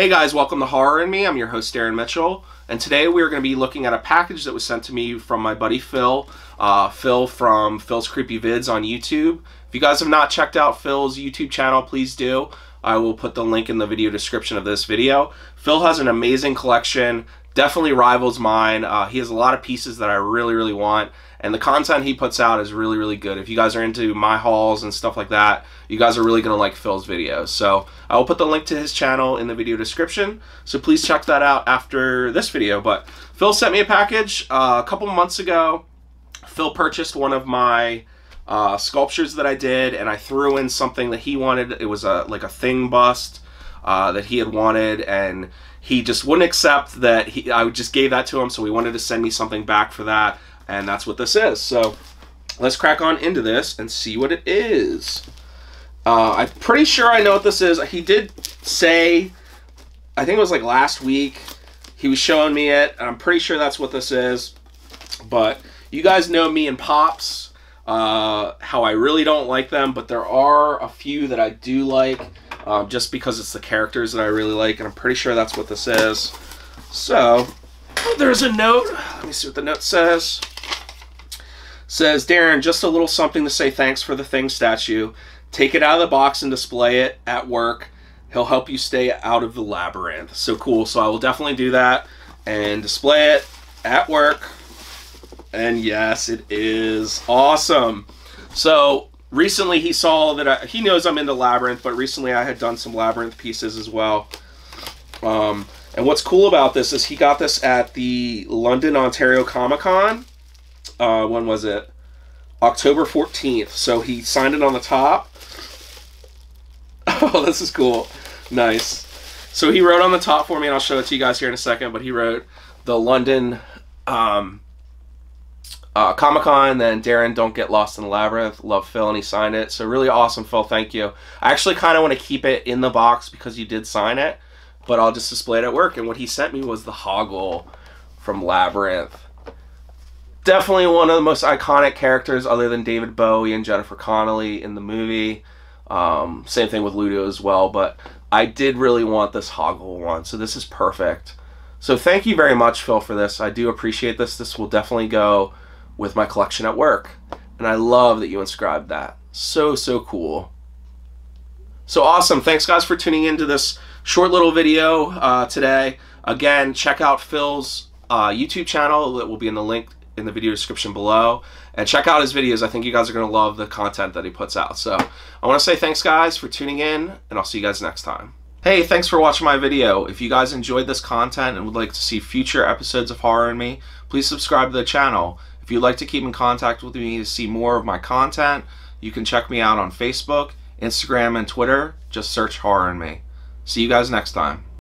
Hey guys, welcome to Horror in Me. I'm your host Darren Mitchell, and today we are going to be looking at a package that was sent to me from my buddy Phil. Uh, Phil from Phil's Creepy Vids on YouTube. If you guys have not checked out Phil's YouTube channel, please do. I will put the link in the video description of this video. Phil has an amazing collection, definitely rivals mine. Uh, he has a lot of pieces that I really, really want, and the content he puts out is really, really good. If you guys are into my hauls and stuff like that, you guys are really going to like Phil's videos. So I will put the link to his channel in the video description, so please check that out after this video. But Phil sent me a package uh, a couple months ago. Phil purchased one of my uh, sculptures that I did, and I threw in something that he wanted. It was a like a thing bust uh, that he had wanted, and he just wouldn't accept that he. I just gave that to him, so he wanted to send me something back for that, and that's what this is. So let's crack on into this and see what it is. Uh, I'm pretty sure I know what this is. He did say, I think it was like last week, he was showing me it, and I'm pretty sure that's what this is. But you guys know me and Pops uh, how I really don't like them, but there are a few that I do like um, just because it's the characters that I really like, and I'm pretty sure that's what this is. So, there's a note. Let me see what the note says. says, Darren, just a little something to say thanks for the thing statue. Take it out of the box and display it at work. He'll help you stay out of the labyrinth. So cool. So I will definitely do that and display it at work and yes, it is awesome. So recently he saw that I, he knows I'm into Labyrinth, but recently I had done some Labyrinth pieces as well. Um, and what's cool about this is he got this at the London, Ontario Comic Con. Uh, when was it? October 14th. So he signed it on the top. Oh, this is cool. Nice. So he wrote on the top for me, and I'll show it to you guys here in a second, but he wrote the London um, uh, Comic Con, then Darren, Don't Get Lost in the Labyrinth. Love Phil, and he signed it. So really awesome, Phil. Thank you. I actually kind of want to keep it in the box because you did sign it, but I'll just display it at work. And what he sent me was the Hoggle from Labyrinth. Definitely one of the most iconic characters, other than David Bowie and Jennifer Connelly in the movie. Um, same thing with Ludo as well, but I did really want this Hoggle one, so this is perfect. So thank you very much, Phil, for this. I do appreciate this. This will definitely go with my collection at work. And I love that you inscribed that. So, so cool. So awesome. Thanks, guys, for tuning into this short little video uh, today. Again, check out Phil's uh, YouTube channel that will be in the link in the video description below. And check out his videos. I think you guys are going to love the content that he puts out. So I want to say thanks, guys, for tuning in, and I'll see you guys next time. Hey, thanks for watching my video. If you guys enjoyed this content and would like to see future episodes of Horror in Me, please subscribe to the channel. If you'd like to keep in contact with me to see more of my content, you can check me out on Facebook, Instagram, and Twitter. Just search Horror in Me. See you guys next time.